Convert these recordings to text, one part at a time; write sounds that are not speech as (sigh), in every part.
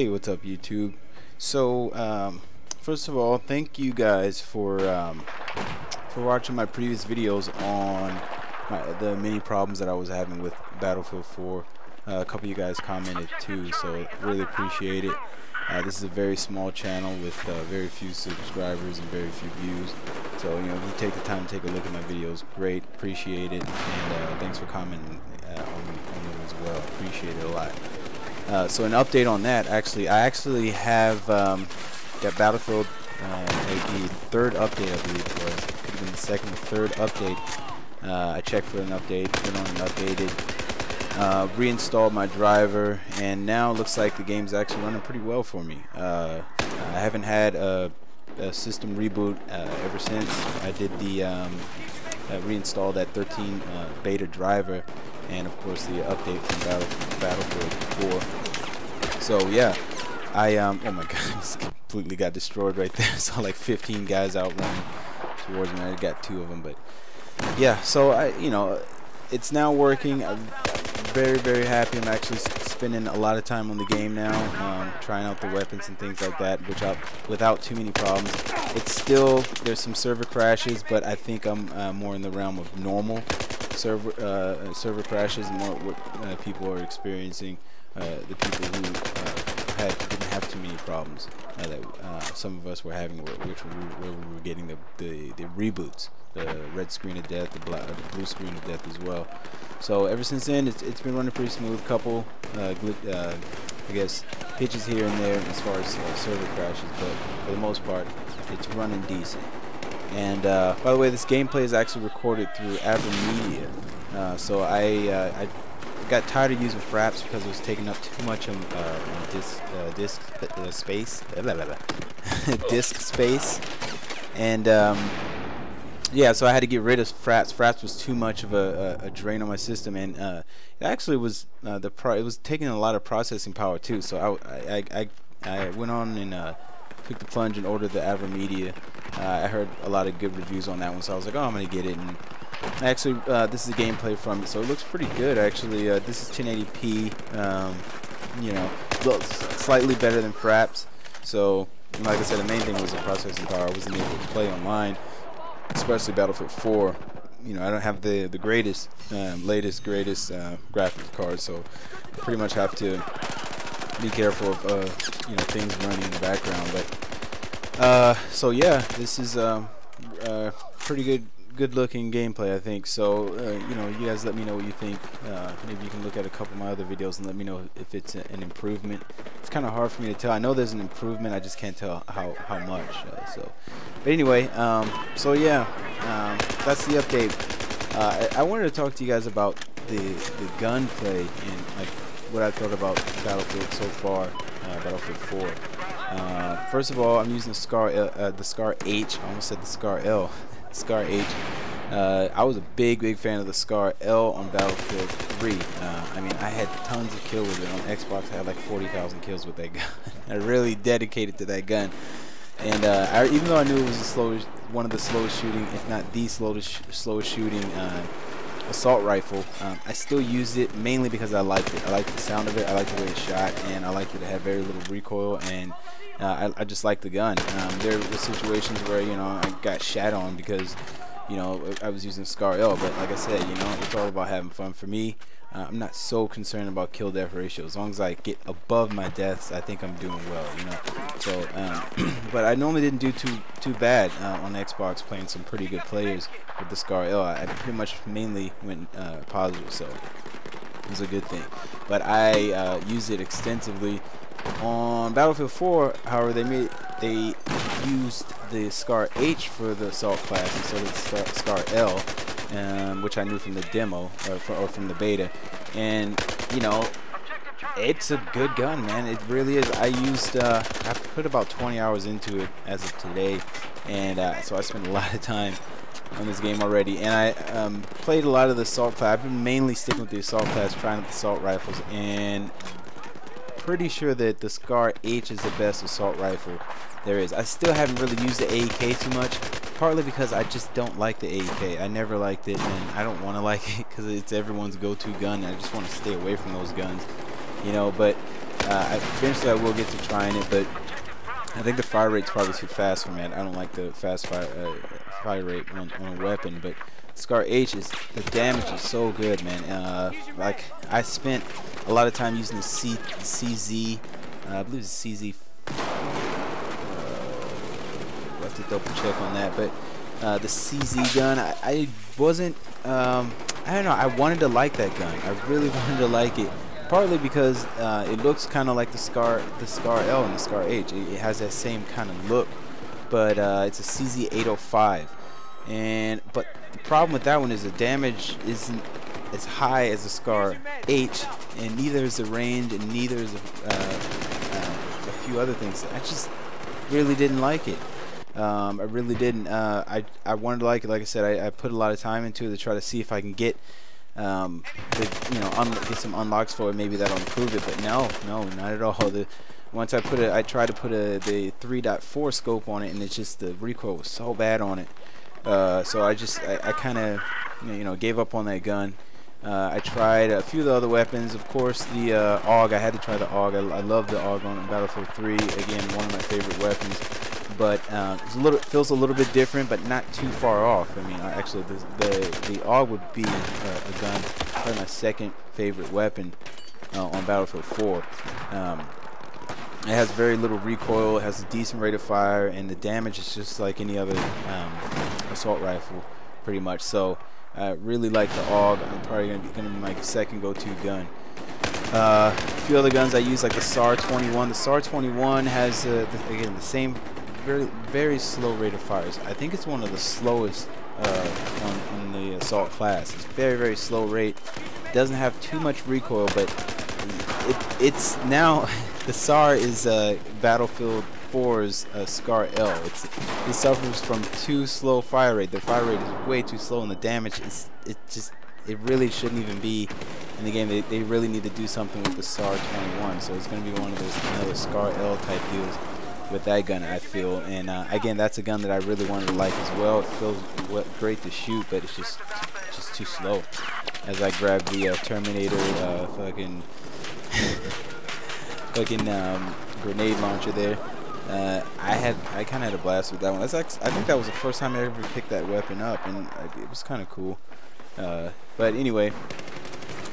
Hey, what's up, YouTube? So, um, first of all, thank you guys for um, for watching my previous videos on my, the many problems that I was having with Battlefield 4. Uh, a couple of you guys commented too, so really appreciate it. Uh, this is a very small channel with uh, very few subscribers and very few views. So, you know, if you take the time to take a look at my videos, great, appreciate it, and uh, thanks for commenting uh, on, on them as well. Appreciate it a lot. Uh, so an update on that, actually, I actually have um, got Battlefield, uh, the third update, I believe it was. It could have been the second or third update. Uh, I checked for an update, went on and updated, uh, reinstalled my driver, and now it looks like the game's actually running pretty well for me. Uh, I haven't had a, a system reboot uh, ever since I did the um, reinstall that 13 beta driver and of course the update from Battle, Battlefield 4. So yeah, I um oh my (laughs) god, completely got destroyed right there. (laughs) Saw like 15 guys out running towards me. I got two of them, but yeah. So I you know it's now working. I'm very very happy. I'm actually spending a lot of time on the game now, um, trying out the weapons and things like that, which out without too many problems. It's still there's some server crashes, but I think I'm uh, more in the realm of normal server uh, server crashes and more what uh, people are experiencing. Uh, the people who uh, had didn't have too many problems uh, that some of us were having, which were, where we were getting the, the, the reboots, the red screen of death, the, the blue screen of death as well. So ever since then, it's, it's been running pretty smooth. Couple, I guess, hitches here and there as far as server crashes, but for the most part, it's running decent. And uh, by the way, this gameplay is actually recorded through AverMedia. Uh, so I, uh, I got tired of using Fraps because it was taking up too much of uh, disk, uh, disk uh, space, (laughs) (laughs) disk space, and um, yeah, so I had to get rid of Fraps. Fraps was too much of a, a, a drain on my system, and it actually was the pro it was taking a lot of processing power too. So I, I, I, I went on and took the plunge and ordered the AverMedia. Uh, I heard a lot of good reviews on that one, so I was like, oh, I'm going to get it. And actually, uh, this is a gameplay from it, so it looks pretty good, actually. Uh, this is 1080p, um, you know, slightly better than Fraps. So, like I said, the main thing was the processing power. I wasn't able to play online, especially Battlefield 4. You know, I don't have the the greatest, um, latest, greatest uh, graphics card, so pretty much have to be careful of uh, you know things running in the background. But uh, so yeah, this is um, uh, pretty good good looking gameplay I think. So uh, you know you guys let me know what you think. Uh, maybe you can look at a couple of my other videos and let me know if it's a, an improvement. It's kind of hard for me to tell. I know there's an improvement I just can't tell how, how much uh, so. But anyway um, so yeah um, that's the update. I, I, wanted to talk to you guys about the the gunplay and like what I thought about Battlefield so far, uh, Battlefield 4. Uh, first of all, I'm using the Scar, L, uh, the Scar H. I almost said the Scar L, (laughs) Scar H. Uh, I was a big, big fan of the Scar L on Battlefield 3. Uh, I mean, I had tons of kills with it on Xbox. I had like 40,000 kills with that (laughs) gun. I really dedicated to that gun. And uh, I, even though I knew it was the slowest, one of the slowest shooting, if not the slowest, slowest shooting assault rifle. Um, I still use it mainly because I like it. I like the sound of it. I like the way it shot, and I like it had very little recoil. And uh, I, I, just like the gun. Um, there were situations where you know I got shat on because you know I was using Scar L. But like I said, you know it's all about having fun. For me, uh, I'm not so concerned about kill death ratio. As long as I get above my deaths, I think I'm doing well. You know. So, um, (clears throat) but I normally didn't do too too bad uh, on Xbox playing some pretty good players with the Scar L. I pretty much mainly went uh, positive, so it was a good thing. But I uh, used it extensively on Battlefield 4. However, they made they used the Scar H for the assault class instead of the Scar, L, um, which I knew from the demo or, for, or from the beta. And you know, it's a good gun, man. It really is. I used, uh, I put about 20 hours into it as of today, and uh, so I spent a (laughs) lot of time on this game already. And I um, played a lot of the assault class. I've been mainly sticking with the assault class, trying the assault rifles, and pretty sure that the Scar H is the best assault rifle there is. I still haven't really used the AEK too much, partly because I just don't like the AEK. I never liked it, and I don't want to (laughs) like it because it's everyone's go-to gun. and I just want to stay away from those guns, you know. But uh, eventually I will get to trying it, but I think the fire rate's probably too fast for me. I don't like the fast fire uh, fire rate on, on a weapon, but Scar H is the damage is so good, man. Uh, like I spent a lot of time using the C CZ, uh, I believe it's CZ. To double check on that, but uh, the CZ gun, I, I wasn't. Um, I don't know. I wanted to like that gun. I really (laughs) wanted to like it. Partly because uh, it looks kind of like the Scar, the Scar L and the Scar H. It, it has that same kind of look, but uh, it's a CZ805. And but the problem with that one is the damage isn't as high as the Scar H, and neither is the range, and neither is uh, uh, a few other things. I just really didn't like it. Um, I really didn't. Uh, I I wanted to like it. Like I said, I, I, put a lot of time into it to try to see if I can get um, the, you know get some unlocks for it. Maybe that'll improve it. But no, no, not at all. The once I put it, I tried to put a the 3.4 scope on it, and it's just the recoil was so bad on it. Uh, so I just I, I kind of you know gave up on that gun. Uh, I tried a few of the other weapons. Of course, the uh, AUG. I had to try the AUG. I, I love the AUG on Battlefield 3. Again, one of my favorite weapons. But uh, it's a little feels a little bit different, but not too far off. I mean, actually, the the, the AUG would be a, a gun, probably my second favorite weapon uh, on Battlefield 4. Um, it has very little recoil, it has a decent rate of fire, and the damage is just like any other um, assault rifle, pretty much. So I really like the AUG. I'm probably gonna be, gonna be my second go-to gun. Uh, a few other guns I use, like the SAR-21. The SAR-21 has uh, the, again the same very very slow rate of fires. I think it's one of the slowest uh, on, on, the assault class. It's very very slow rate. Doesn't have too much recoil, but it, it's now (laughs) the SAR is uh, Battlefield 4's uh, Scar L. It's, it suffers from too slow fire rate. The fire rate is way too slow, and the damage is it just it really shouldn't even be in the game. They, they really need to do something with the SAR 21. So it's going to be one of those another Scar L type deals with that gun. I feel, and uh, again, that's a gun that I really wanted to like as well. It feels great to shoot, but it's just just too slow. As I grab the uh, Terminator uh, fucking (laughs) fucking um, grenade launcher there. Uh, I had I kind of had a blast with that one. That's actually, I think that was the first time I ever picked that weapon up, and it was kind of cool. Uh, but anyway,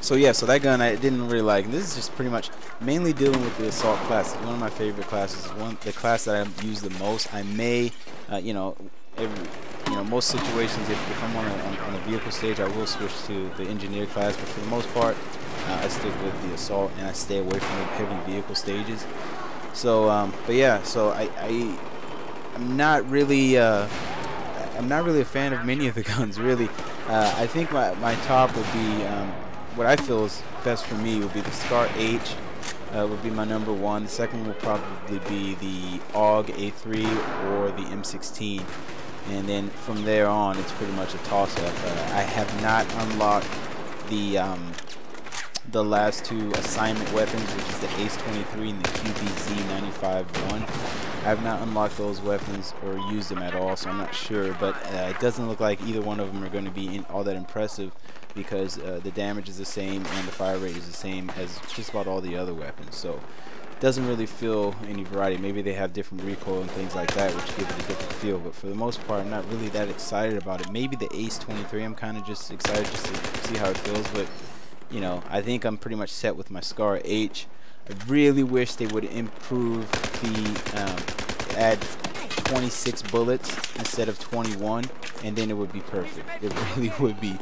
so yeah, so that gun I didn't really like. this is just pretty much mainly dealing with the assault class. It's one of my favorite classes. One the class that I use the most. I may, uh, you know, every, you know, most situations if, if I'm on a, on, on a vehicle stage, I will switch to the engineer class. But for the most part, uh, I stick with the assault and I stay away from the heavy vehicle stages. So, um, but yeah, so I, I I'm not really uh, I'm not really a fan of many of the (laughs) guns. Really, uh, I think my my top would be um, what I feel is best for me would be the Scar H. Uh, would be my number one. The second will probably be the AUG A3 or the M16. And then from there on, it's pretty much a toss-up. Uh, I have not unlocked the um, the last two assignment weapons, which is the ACE-23 and the QBZ-95-1. I have not unlocked those weapons or used them at all, so I'm not sure. But uh, it doesn't look like either one of them are going to be all that impressive because uh, the damage is the same and the fire rate is the same as just about all the other weapons. So it doesn't really feel any variety. Maybe they have different recoil and things like that, which give it a different feel. But for the most part, I'm not really that excited about it. Maybe the ACE-23, I'm kind of just excited just to see how it feels. But you know, I think I'm pretty much set with my Scar H. I really wish they would improve the, um, add 26 bullets instead of 21, and then it would be perfect. It (laughs) really would be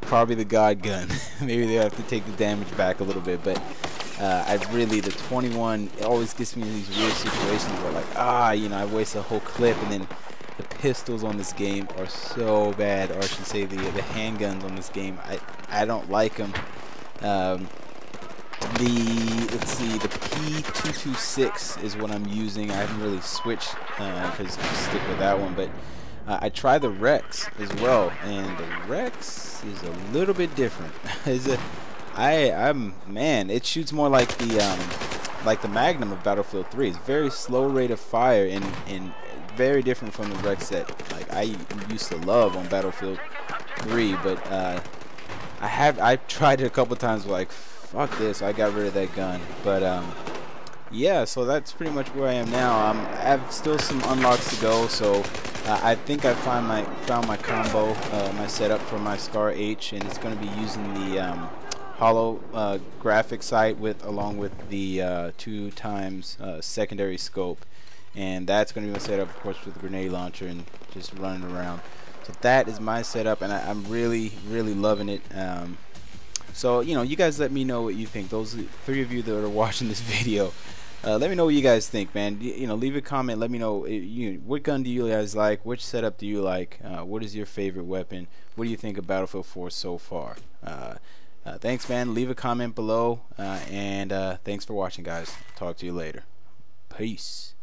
probably the God gun. (laughs) Maybe they have to take the damage back a little bit, but uh, I really, the 21, it always gets me in these weird situations where like, ah, you know, I waste a whole clip and then the pistols on this game are so bad, or I should say the the handguns on this game. I I don't like them. Um, the let's see, the P226 is what I'm using. I haven't really switched because uh, I stick with that one, but uh, I try the Rex as well, and the Rex is a little bit different. (laughs) is it? I I'm man, it shoots more like the um, like the Magnum of Battlefield 3. It's very slow rate of fire and and very different from the Rex that like I used to love on Battlefield 3, but uh, I have I tried it a couple times like fuck this I got rid of that gun but um yeah, so that's pretty much where I am now. Um, I have still some unlocks to go, so uh, I think I find my found my combo, uh, my setup for my Scar H, and it's going to be using the um, Holo uh, graphic sight with along with the uh, two times uh, secondary scope, and that's going to be my setup, of course, with the grenade launcher and just running around. So that is my setup, and I, am really, really loving it. Um, so you know, you guys let me know what you think. Those three of you that are (laughs) watching this video. Uh, let me know what you guys think, man. You, you know, leave a comment. Let me know uh, you, what gun do you guys like? Which setup do you like? Uh, what is your favorite weapon? What do you think of Battlefield 4 so far? Uh, uh thanks, man. Leave a comment below, uh, and thanks for watching, guys. Talk to you later. Peace.